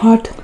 hot.